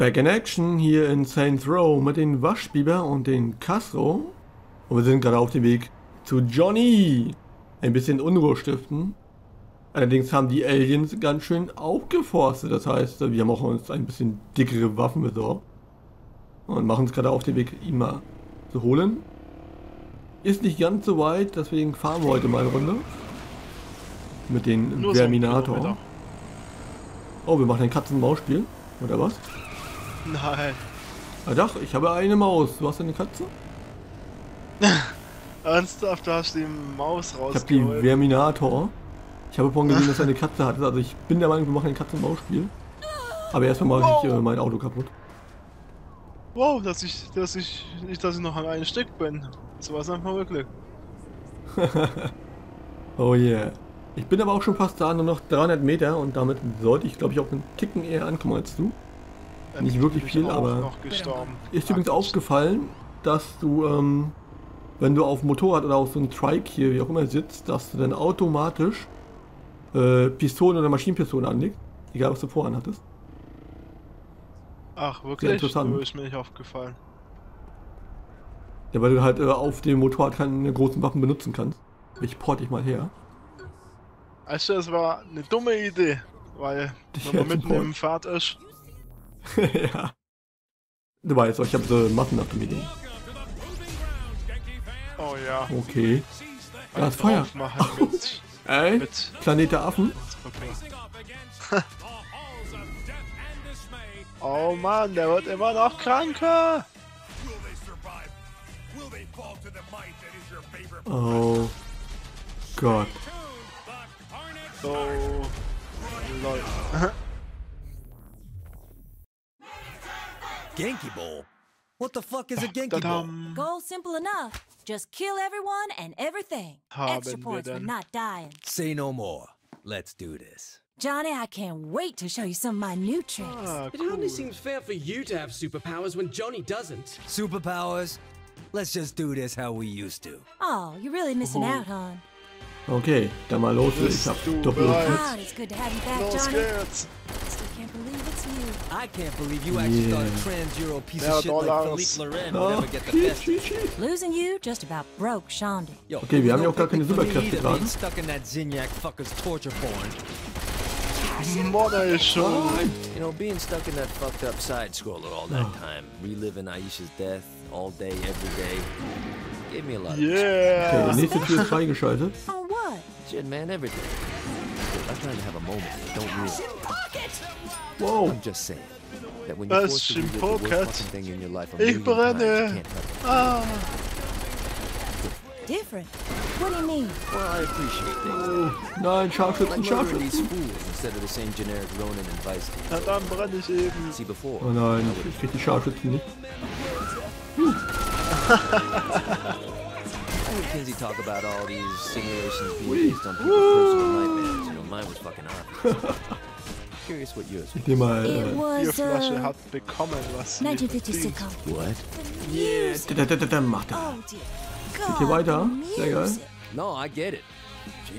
Back in Action hier in Saints Row mit den Waschbiber und den Castro. Und wir sind gerade auf dem Weg zu Johnny. Ein bisschen Unruhe stiften. Allerdings haben die Aliens ganz schön aufgeforstet. Das heißt, wir haben auch uns ein bisschen dickere Waffen besorgt. Und machen uns gerade auf den Weg, ihn mal zu holen. Ist nicht ganz so weit, deswegen fahren wir heute mal eine Runde. Mit dem Nur so Verminator. Kilometer. oh, wir machen ein Katzen-Maus-Spiel. Oder was? Nein. Ah doch, ich habe eine Maus. Du hast eine Katze? Ernsthaft, du hast die Maus Ich habe die. Verminator. Ich habe vorhin gesehen, dass er eine Katze hatte. Also ich bin der Meinung, wir machen ein Katzen-Maus-Spiel. Aber erstmal mache ich äh, mein Auto kaputt. Wow, dass ich, dass ich, nicht, dass ich noch an einem Stück bin. So was einfach wirklich. Oh yeah. Ich bin aber auch schon fast da, nur noch 300 Meter und damit sollte ich, glaube ich, auch einen Ticken eher ankommen als du. Nicht Ähm, wirklich bin ich viel, aber-. Ist übrigens aufgefallen, dass du, ähm, wenn du auf dem Motorrad oder auf so einem Trike hier, wie auch immer, sitzt, dass du dann automatisch äh, Pistolen oder Maschinenpistolen anlegst. Egal, was du voran hattest. Ach, wirklich? interessant. Du ist mir nicht aufgefallen. Ja, weil du halt äh, auf dem Motorrad keine großen Waffen benutzen kannst. Ich port dich mal her. Also, es war eine dumme Idee, weil, wenn man mitten im Fahrt ist, ja. Du weißt doch, ich habe so Matten nach dem Idee. oh ja, Okay. Da ist Feuer. aufmachen mit, Ey, mit Planet der Affen. Okay. Oh Mann, der wird immer noch kranker. Will they survive? Will Genki Bowl? What the fuck is a Genki Bowl? Goal simple enough. Just kill everyone and everything. Haben Extra points for not dying. Say no more. Let's do this. Johnny, I can't wait to show you some of my new tricks. Ah, It cool. hardly seems fair for you to have superpowers when Johnny doesn't. Superpowers? Let's just do this how we used to. Oh, you're really missing out, hon. Okay, dann mal los. Ich Bist hab du doppelt. bereit? It's good to have you back, Los Johnny. geht's. Still can't believe it's you. I can't believe you actually thought a trans-Euro piece Ja, of shit like Dollars. Philippe Loren would Oh, ever get the best. shit, shit. Losing you just about broke Shondi. Yo, Okay, wir haben ja auch gar keine picnic for Superkräfte either, gerade. being stuck in that Zinyak fucker's torture porn. Modder ist schon. You know, being stuck in that fucked up side scroller all that time, reliving Aisha's death all day, every day, gave me a lot of Okay, Yeah. die nächste Tür ist freigeschaltet. On what? shit, man, every day. I'm trying to have a moment don't really. Wow. I'm just saying that when you're forced to relive the worst fucking thing in your life a Ich million times, you can't help it. Ah, Different. What do you mean? Well, I appreciate things Nein, Scharfschützen, like murdering these fools instead of the same generic Ronin and Vice. na dann brenne ich eben. See, before, Oh nein, ich krieg die Scharfschützen nicht. I heard Kinsey talk about all these simulations being based on people's personal nightmares. You know, mine was fucking obvious. Curious what yours was. Ich nehme mal. It Äh, Die was, Flasche uh, hat bekommen, was sie 1950 verdient. sitcom. What? Music. da, da, da, da, macht er. Oh, dear. Geht hier weiter? Sehr geil. No, I get it.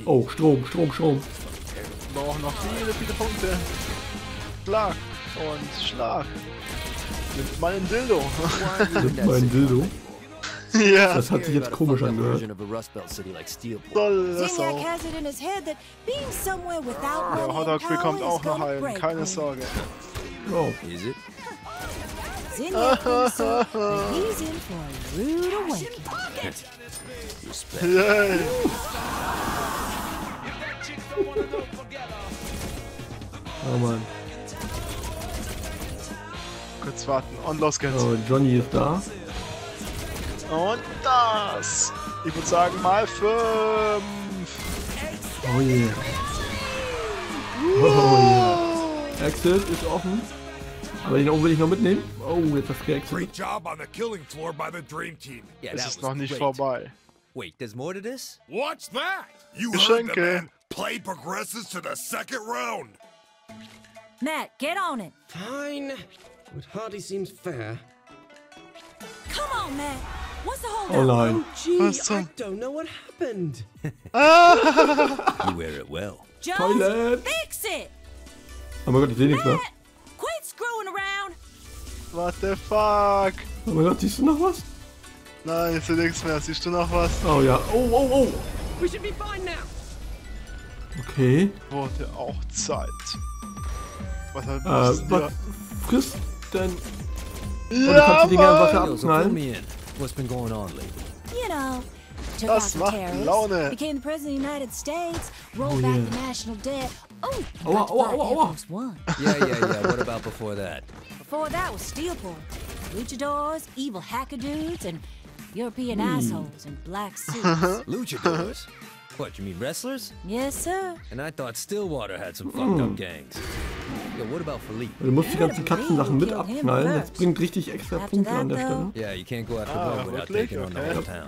Oh, Strom, Strom, Strom. Brauchen noch viele, viele Punkte. Schlag und Schlag. Mit meinem Dildo. Mit that meinem? Dildo. Ja, Das hat sich jetzt komisch angehört. Version of a Rust Belt city like Steelport. soll das auch. Der Hotdog bekommt auch noch einen, keine. Sorge. Oh. Yay. oh Mann. Kurz warten und los geht's. Oh, Johnny ist da. Und das. Ich würde sagen mal fünf. Oh yeah. Oh yeah. Exit ist offen. Aber den oben will ich noch mitnehmen. Oh, jetzt hast du geexit. Great job on the killing floor by the Dream Team. Yeah, Es ist noch nicht great. vorbei. Wait, there's more to this? What's that? You heard the Geschenke. man. Play progresses to the second round. Matt, get on it. Fine. It hardly seems fair. Come on, Matt. Oh nein. Gee, Was I zum- don't know what happened. You wear it well. Toilet. fix it. Oh mein Gott, ich sehe nichts mehr. Quit screwing around. What the fuck? Oh mein Gott, siehst du noch was? Nein, ich sehe nichts mehr. Siehst du noch was? Oh ja. Oh, oh, oh. We should be fine now. Okay. Wurde auch Zeit. Was hat Äh, was ist was denn frisst denn... hier? Oder kannst du die Dinger Wasser abknallen? Me in. What's been going on lately? You know, took Das out the terrorists, Laune. became the president of the United States, rolled Oh, back yeah. the national debt. Oh, Aua, got to aua, fly aua, Air aua. Force One. Yeah, yeah, yeah. What about before that? Before that was Steelport. Luchadors, evil hacker dudes, and European Hmm. assholes in black suits. Luchadors? what, you mean wrestlers? yes, sir. And I thought Stillwater had some fucked Hmm. up gangs. Du musst die ganzen Katzensachen mit abknallen. Das bringt richtig extra Punkte an der Stelle. Ah, wirklich? Okay.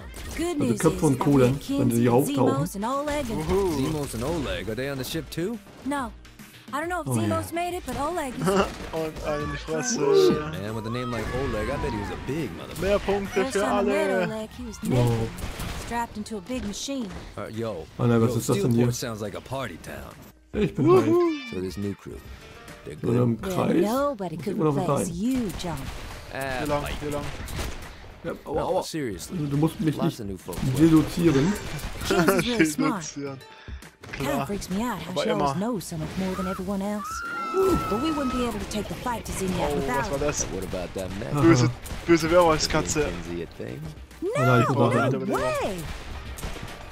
Also Köpfe und that Kohle, we had wenn sie auftauchen. Zemos, and Oleg and... Uhu. Zemos and Oleg, are they on the ship too? No. I don't know if Oh, yeah. Zemos made it, but Oleg is Und eine Shit, Fresse. man, with a name like Oleg, I bet he was a big motherfucker. Mehr Punkte für alle. Wow. strapped into a big machine. Uh, yo, Oh nein, was yo, ist das denn hier? Sounds like a party town. Ich bin rein. So this new crew, einem good. Yeah, Kreis. could immer noch replace rein. you, John. Hier lang, fight. hier lang. Ja, aua, aua. seriously, Also, du musst mich nicht. Kind of Klar. freaks me out how Aber she always immer. knows so much more than everyone else. But we wouldn't be able to take the fight to Zinyak Oh, was war das? What about that neck? Böse, böse Werwolfskatze. Oh nein, ich no way.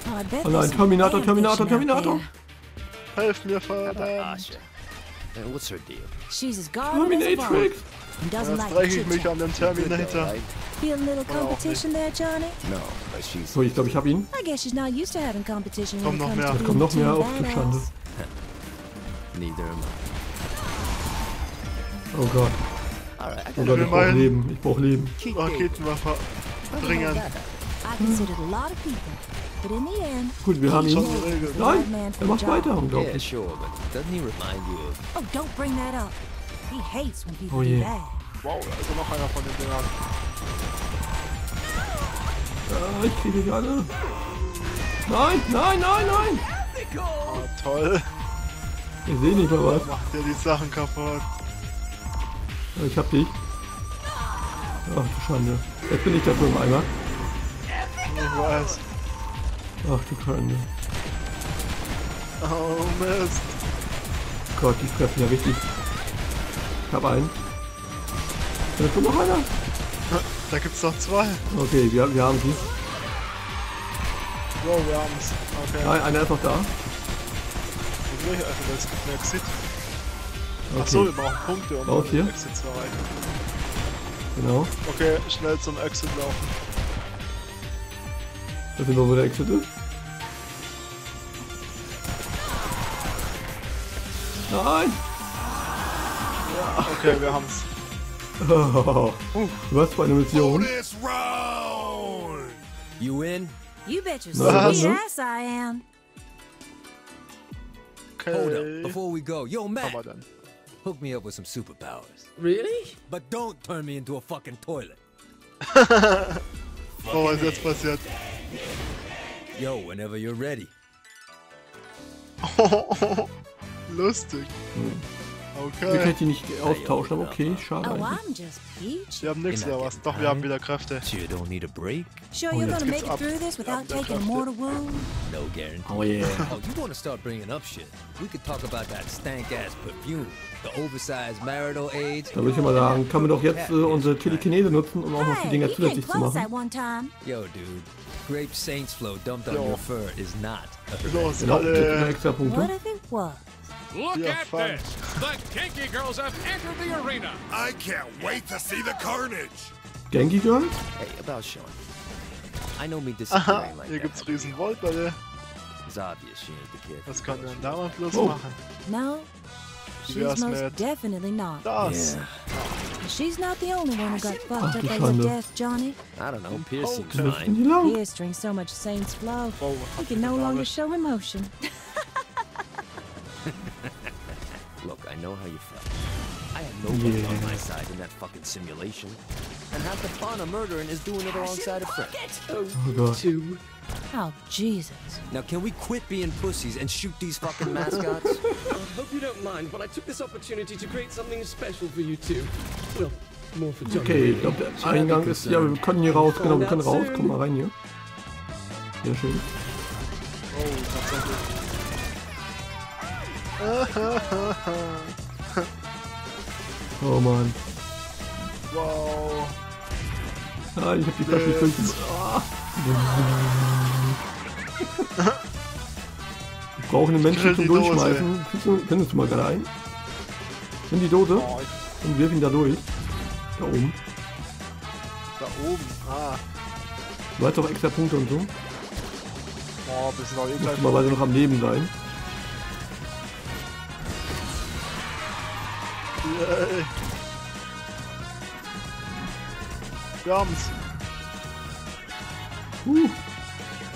Oh, I bet nein, there's some Terminator, Terminator, Terminator. Helft mir. Asha? And what's her deal? She's as guarded as a doesn't like ich chit mich an dem Terminator. Feel a little competition there, Johnny? No, but she's So, ich glaube, ich habe ihn. I guess she's not used to having competition Komm it noch mehr. being noch mehr auf, du Schande. neither am I. Oh Gott. Oh got Gott, wir ich brauche Leben. Ich brauche Leben. Raketenwerfer bringen. I considered a lot of people, Gut, wir haben ihn. Nein, er macht weiter, unglaublich. oh, don't bring that up. He hates when people Oh. Wow, da ist noch einer von den Dingern. Ah, ich kriege die alle. Nein, nein, nein, nein. Ah, toll. Ich sehe nicht mal was. Macht dir die Sachen kaputt. Ich hab dich. Ach du Schande. Jetzt bin ich dafür im Eimer. Ich weiß. Ach du Schande. Oh Mist. Gott, die treffen ja richtig. Ich hab einen. Da ist noch einer. Da gibt's noch zwei. Okay, wir, wir haben sie. Wow, wir haben's. Okay. Nein, einer ist noch da. Wodurch? Also, das gibt einen Exit. Achso, wir Okay, brauchen Punkte, um hier. den Exit zu erreichen. genau. Okay, schnell zum Exit laufen. Da sind wir, wo der Exit ist. Nein! Okay, wir haben's. Oh, was für eine Mission. Bonus round! You in? You bet your Was? sweet ass I am. Hold up. Before we go, yo, Haben Matt, hook me up with some superpowers. Really? But don't turn me into a fucking toilet. Oh, was ist jetzt passiert? Yo, whenever you're ready. Lustig. Wir Okay. können die nicht austauschen, aber okay, schade Oh, eigentlich. I'm just peachy. Wir haben nichts oder was? Doch, wir haben wieder Kräfte. You don't need a break? Sure Oh, gonna Geht's make it ab. through this without Ab der taking a Kräfte. mortal wound? No guarantee. Oh yeah. Oh, you want to start bringing up shit? We could talk about that stank-ass perfume, the oversized marital age. Da würde ich mal sagen, kann man doch jetzt äh, unsere Telekinese nutzen, um auch noch die Dinger zusätzlich zu machen. Yo, dude, grape saints flow dumped on Yo. your fur is not a Los, Genau, gibt mir alle. extra What Punkte. if it was? Look Yeah, at fun. this! The Kinky Girls have entered the arena! I can't wait to see the carnage! Genki Girls? Hey, about Sean. I know me Aha, disagreeing like hier that. gibt's riesen Voltbälle. It's obvious she ain't the kid. Was kann denn da mal bloß Oh. machen? No, she's most definitely not. das? She's not the only one who got fucked up du as a death, Johnny. I don't know. Piercing Das sind fine. die lang. Pierce drinks so much Saints flow, Wow, oh, he can no longer show emotion. Look, I know how you felt. I had nobody on my side in that fucking simulation. And half the fun of murdering is doing it alongside a friend. Oh, Oh Gott. two. Oh, Jesus. Now, can we quit being pussies and shoot these fucking mascots? I hope you don't mind, but I took this opportunity to create something special for you two. Well, More for Johnny. Okay, ich glaube, der Eingang ist, ja, wir können hier raus, genau, wir können raus, komm mal rein hier. Ja, schön. Oh, tatsächlich. Oh Mann. wow. Ah, ich hab die Flasche. Ah. Ich brauche einen Menschen zum. Durchschmeißen. Findest du, du mal gerade ein? Nimm die Dose Oh, und wirf ihn da durch. Da oben. da oben. Ah. Du hast doch extra Punkte und so. Oh, wir sind auch eh gleich. Du mal weiter noch am Leben sein. Yay. Wir haben's. Uh.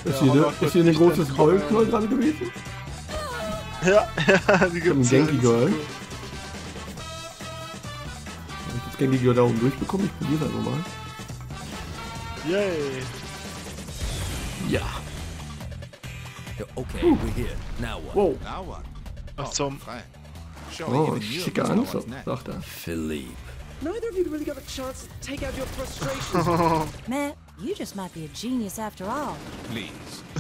Ist, Ja, hier, ne, ist hier ein großes. Goldknoll gerade gewesen? Ja, ja, die gibt's. einen Genki. Girl. Hab ich das Genki Girl da oben durchbekommen? Ich probiere einfach mal. Yay. Ja. Okay, we're here. Now what? Wow. Now what? Was zum... Oh, even you schicke must know Anzug, sagt er. Philippe. Neither of you really got a chance to take out your frustrations. Matt, you just might be a genius after all. Please.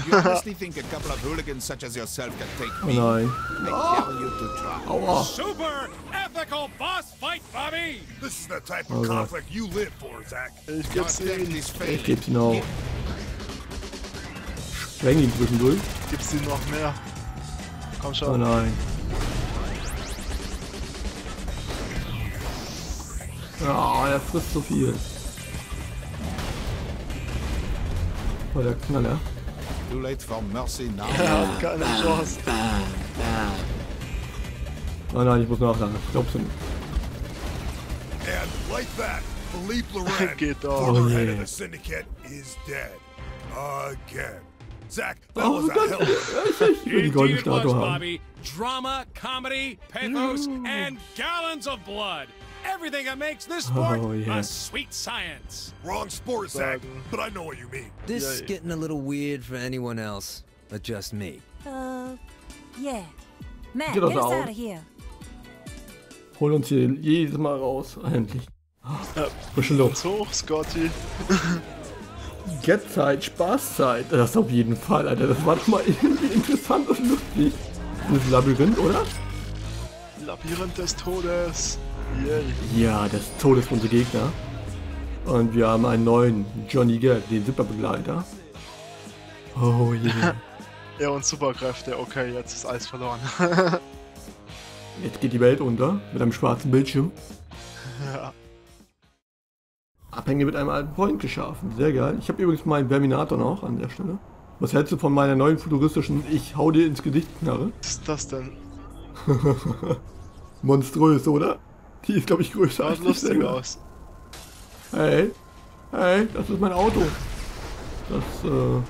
You honestly think a couple of hooligans such as yourself can take Oh me? nein. I tell you to try. Aua. Super ethical boss fight, Bobby! This is the type Oh, of God. conflict you live for, Zach. Ich Your geb's attempt ihnen. is Ich failing. geb's ihn auch. Spreng ihn zwischendurch. Gibt's die noch mehr? Komm Oh schon. nein. Ja, er frisst so viel. Oh, der Knaller. Too late for mercy now. Hat keine Chance. Oh nein, ich muss nachladen. Ich glaub's nicht. And like that, Philippe Loren, Geht doch. former Oh, head yeah. of the syndicate, is dead. Again. Zach, that Oh was a Gott, hell of a ich will die Indeed it was, Bobby. Drama, comedy, pathos, and gallons of blood. Everything that makes this sport Oh, yeah. a sweet science. wrong sport, Zach, but I know what you mean. This is Yeah. getting a little weird for anyone else, but just me. Uh, yeah. Matt, Get get us out. out of here. Hol uns hier jedes Mal raus. Endlich. Frische Luft. So, Scotty. Get-Zeit, Spaßzeit. Das auf jeden Fall, Alter. Das war doch mal irgendwie interessant und lustig. Das Labyrinth, oder? Labyrinth des Todes. Yay. Ja, das Tod ist unser Gegner. Und wir haben einen neuen Johnny Gat, den Superbegleiter. Oh yeah. Ja, und Superkräfte. Okay, jetzt ist alles verloren. Jetzt geht die Welt unter mit einem schwarzen Bildschirm. ja. Abhänge mit einem alten Freund geschaffen. Sehr geil. Ich habe übrigens meinen Verminator noch an der Stelle. Was hältst du von meiner neuen futuristischen Ich hau dir ins Gesicht Knarre? Was ist das denn? Monströs, oder? Die ist, glaube ich, größer Schaut als ich lustig selber. aus. Hey, hey, das ist mein Auto. Das äh,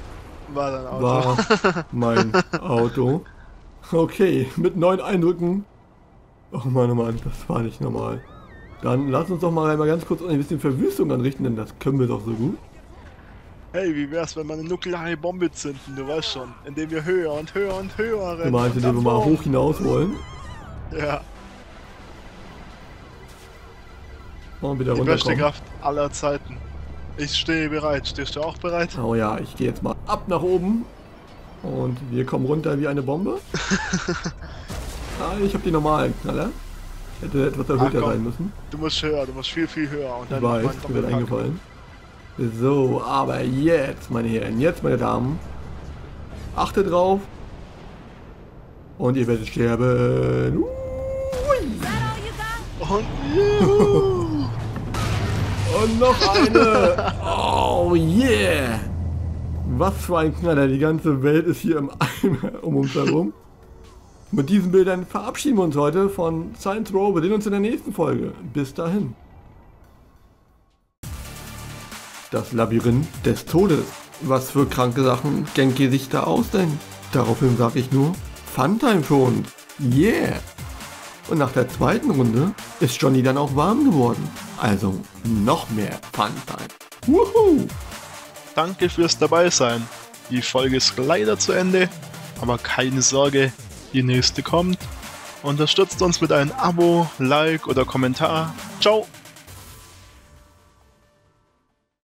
War dein Auto. war mein Auto. Okay, mit neuen Eindrücken. Oh Mann, oh Mann, das war nicht normal. Dann lass uns doch mal einmal ganz kurz ein bisschen Verwüstung anrichten, denn das können wir doch so gut. Hey, wie wär's, wenn wir eine nukleare Bombe zünden? Du weißt schon. Indem wir höher und höher und höher Du rennen. meinst, und indem wir mal hoch hinaus wollen Ja, und wieder die beste. Kraft aller Zeiten. Ich stehe bereit. Stehst du auch bereit? Oh ja, ich gehe jetzt mal ab nach oben. Und wir kommen runter wie eine Bombe. ah, ich habe die normalen Knaller. Hätte etwas erhöhter sein müssen. Du musst höher, du musst viel, viel höher. Und Ich dann noch weiß, mir wird eingefallen. So, aber jetzt, meine Herren, jetzt, meine Damen. Achtet drauf. Und ihr werdet sterben. Und. Und noch eine. Oh yeah. Was für ein Knaller. Die ganze Welt ist hier im Eimer um uns herum. Mit diesen Bildern verabschieden wir uns heute von Science Row. Wir sehen uns in der nächsten Folge. Bis dahin. Das Labyrinth des Todes. Was für kranke Sachen Genki sich da ausdenkt. Daraufhin sage ich nur Funtime für uns. Yeah. Und nach der zweiten Runde ist Johnny dann auch warm geworden. Also noch mehr Funtime. Wuhu! Danke fürs Dabeisein. Die Folge ist leider zu Ende, aber keine Sorge, die nächste kommt. Unterstützt uns mit einem Abo, Like oder Kommentar. Ciao!